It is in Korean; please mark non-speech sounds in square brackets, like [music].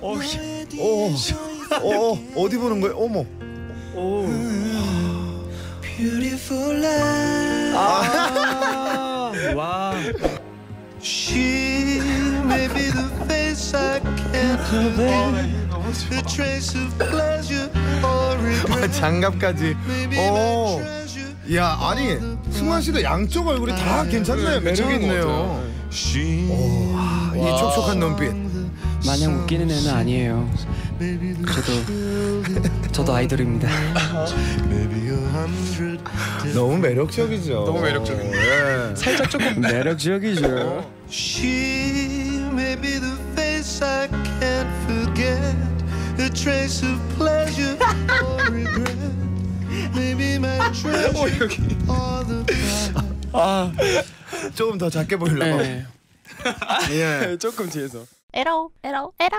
어, 오. 어, 어디 보는 거예요? 어머. 오. Beautiful life. 아, 와. She may be the face I can't forget. A trace of pleasure. [laughs] 장갑까지. Maybe my 어. 야, 아니 승환 씨도 양쪽 얼굴이 다 괜찮네요. 매력 있네요. She 아, 이 촉촉한 눈빛. 마냥 웃기는 애는 아니에요. 저도 저도 아이돌입니다. [laughs] 너무 매력적이죠. 너무 매력적이네. 예. 살짝 조금 [laughs] 매력적이죠. The pride. 아, 조금 더 작게 보이려고. 네. 예. [laughs] 조금 뒤에서. 에러 에러 에러